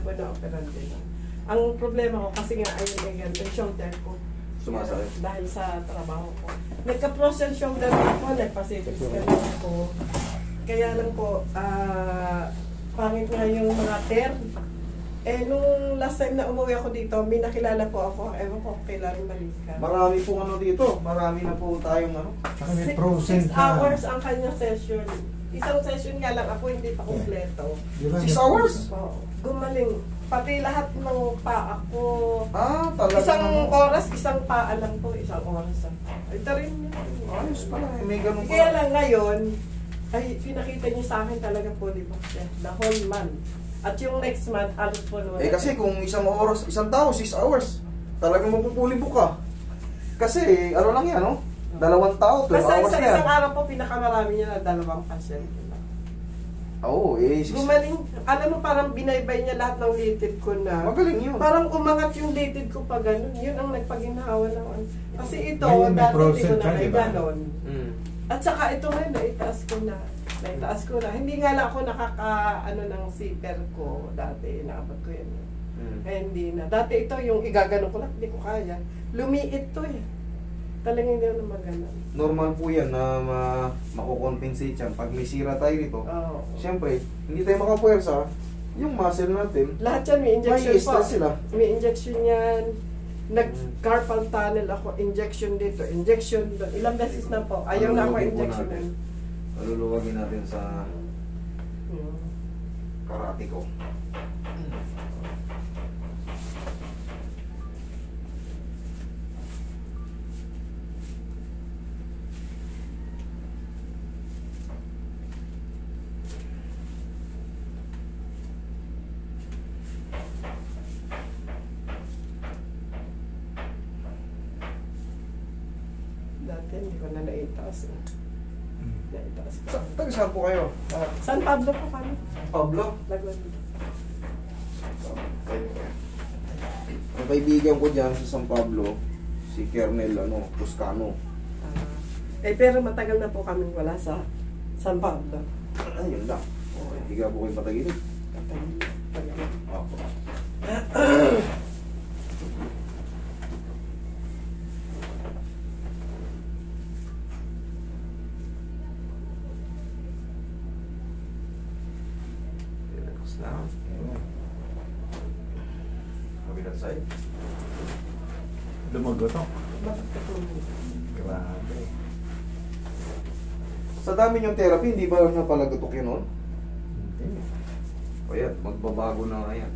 po na-operan din. Ang problema ko kasi nga ayun ay ganito, yung shoulder ko. Sumasakit. Dahil sa trabaho ko. Nagka-frozen shoulder ako, nagpa-CT scan ako. Kaya lang po, ah, pangit nga yung mga term. Eh, nung last time na umuwi ako dito, may nakilala po ako. Ewan ko, kailangan balikan. Marami po ano dito. Marami na po tayong ano. Saka may Six, frozen six hours ang kanyang session. Isang session nga lang ako, hindi pa kumpleto. Di ba, Six hours? Oo. Gumaling. Pati lahat ng paa ko. Ah, talaga. Isang ano. oras, isang paa lang po. Isang oras. lang. Ito rin yun. Ayos pala. eh, May ganun Kaya pala. lang ngayon, ay pinakita niyo sa akin talaga po, di ba? The whole month. At yung next month, halos po naman. Eh kasi kung isang oras, isang tao, 6 hours, talagang mapupulibok ka. Kasi, ano lang yan, no? Dalawang tao, 12 Basta hours sa na yan. isang araw po, pinakamarami niya na dalawang pasyente. Oo, eh, six- Gumaling. Alam mo, parang binaybay niya lahat ng litid ko na. Magaling yun. Parang umangat yung litid ko pa ganun. Yun ang nagpaginhawa ng ano. Kasi ito, Ngayon, may dati hindi ko na may di ba? ganon. Mm. At saka ito ngayon, naitaas ko na. Naitaas ko na. Hindi nga lang ako nakaka, ano, ng zipper ko dati. Inaabot ko yan. Mm. Eh, hindi na. Dati ito, yung igagano ko lang, hindi ko kaya. Lumiit to eh. Talagang hindi ako na maganon. Normal po yan na ma makukompensate yan. Pag may sira tayo dito, Oo. siyempre, hindi tayo makapuwersa, yung muscle natin, Lahat yan, may injection may stress sila. May injection yan. Nag-carpal tunnel ako, injection dito, injection doon. Ilang beses na po. Ayaw na ako injection natin. nun. Maluluwagin natin sa Hmm. karate ko. Dati hindi ko na naitaas. eh. Naitaas ko. Sa, taga saan po kayo? Ah, San Pablo po kami. Pablo? Lagwan. Ang kaibigan ko dyan sa San Pablo, si Kernel ano, Toscano. Ah, eh pero matagal na po kami wala sa San Pablo. Ayun lang. Okay, higa po kayo patagilid. Tagal. tagal. Opo. Relax lang. Kabilang side. Lumago to. Grabe. Sa dami yung therapy, hindi ba napalagatok yun nun? Hindi. O yan, magbabago na nga yan.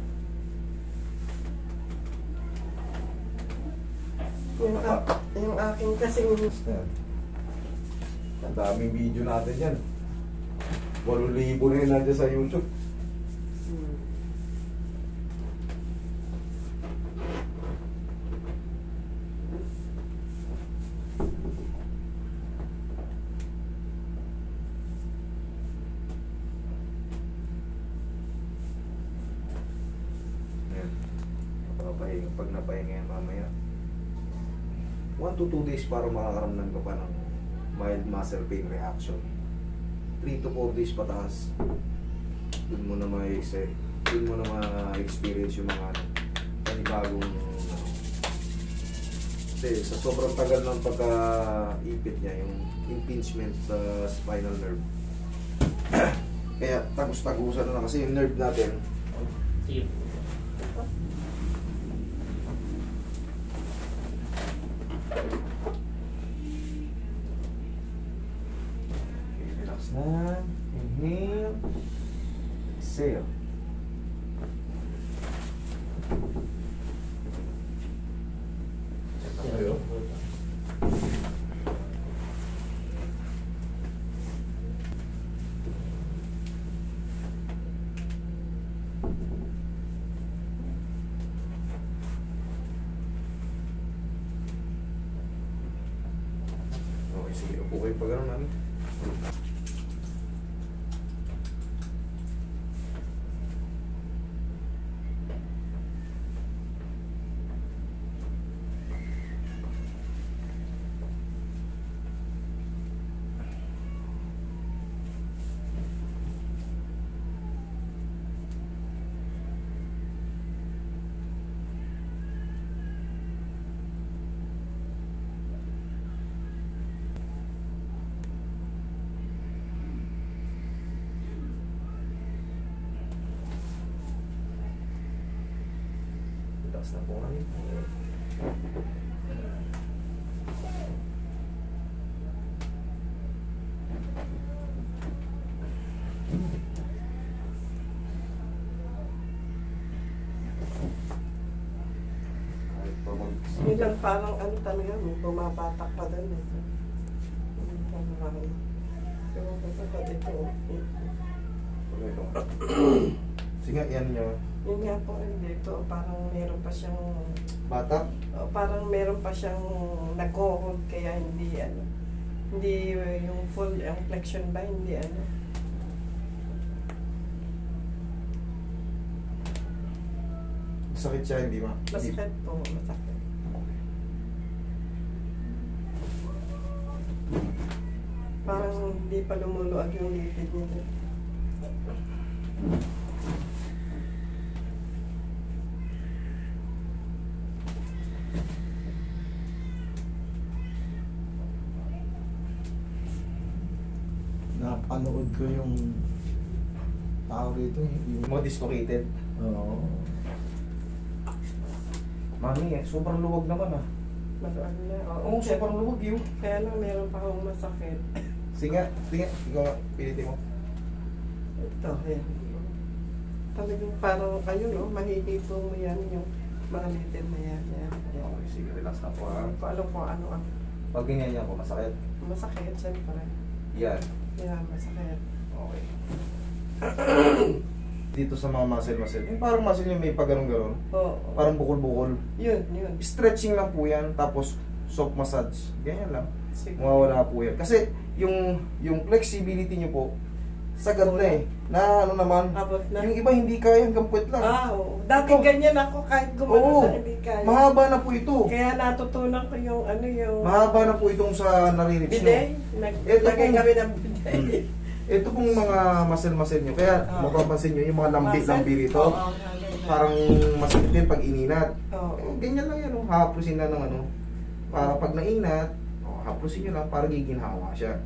Yung, a- yung aking kasing Basta, Ang daming video natin yan. 8,000 na yun nandiyan sa YouTube. Pag napahinga yan mamaya. 1 to 2 days para makakaramdam ka pa ng mild muscle pain reaction. 3 to 4 days pataas. Doon mo na ma-experience doon mo na ma-experience yung mga panibagong ano. Kasi sa sobrang tagal ng pagka-ipit niya, yung impingement sa spinal nerve. Kaya tagus-tagusan na kasi yung nerve natin, Okay, relax na. Inhale. Exhale. Sige. Upo kayo pag ano namin. Relax na po. Yun lang parang ano talaga, may bumabatak pa doon. Eh. Hindi pa nakakaya. Pero kapag ito, Tuloy ito. Sige, yan nyo. Yun nga po, hindi ito, parang meron pa siyang, Bata? oh, parang meron pa siyang nag-hold kaya hindi ano, hindi yung full, ang flexion ba, hindi ano. Sakit siya, hindi ma? Masakit po, masakit. Parang hindi pa lumuluag yung lipid niya. Napanood ko yung tao rito. Yung, Mo dislocated. Oo. Mami, eh, sobrang luwag naman ah. Maluag na. Oo, sobrang luwag yun. Kaya lang meron pa akong masakit. Sige, sige. Ikaw nga, pilitin mo. Ito, yan. Talagang parang kayo, no? Mahihito mo yan yung mga litid na yan. yan, yan. Okay, sige, relax na po ha. Hindi ko alam kung ano ang Pag ganyan niya ako, masakit. masakit, siyempre. Yan. Yan, masakit. Okay. Dito sa mga muscle-muscle. Yung parang muscle yung may pag ganun-ganon. Oo. Parang bukol-bukol. Yun, yun. Stretching lang po yan, tapos soft massage. Ganyan lang. Sige. Mawawala po yan. Kasi yung yung flexibility nyo po, sagad na eh. Na ano naman, Abot na. yung iba hindi kaya hanggang puwet lang. Ah, oo. Dati Ito. ganyan ako kahit Oo. gumano na hindi kaya. Mahaba na po ito. Kaya natutunan ko yung ano yung Mahaba na po itong sa nyo. bidet. Ito Naglagay kami ng bidet. Hmm. Ito pong mga muscle-muscle nyo. Kaya Oo. mapapansin nyo yung mga lambi-lambi rito. Oo, ganun. Parang masakit din pag ininat. Oo. Eh, ganyan lang yan. Oh. Haplusin na ng ano. Para pag nainat, oh, haplusin nyo lang para giginhawa siya.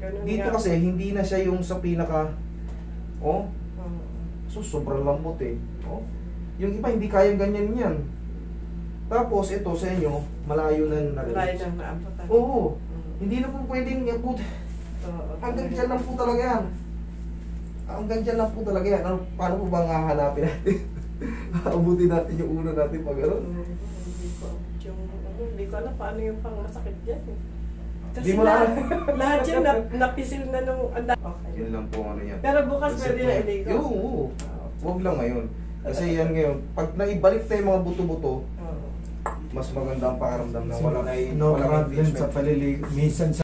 Ganun Dito nga. kasi hindi na siya yung sa pinaka oh, so sobrang lambot eh. Oh. Yung iba hindi kayang ganyan yan. Tapos ito sa inyo, malayo na na ng naabutan. Oo. Mm. Hindi na po pwedeng abot. Oo. Hanggang dyan lang po talaga yan. Hanggang dyan lang po talaga yan. Ano, paano po ba nga hanapin natin? Abutin natin yung ulo natin pag ano. Hindi ko yung hindi ko alam paano yung pang masakit dyan. eh. Kasi Di mo lahat, na- lahat yun nap, napisil na nung anda. Okay. Yun lang po ang ano yan. Pero bukas pwede na iligo. Oo, oo. Huwag lang ngayon. Kasi yan ngayon, pag naibalik na yung mga buto-buto, mas maganda ang pakiramdam na wala na no walang problem engagement. sa paliligo. Minsan sa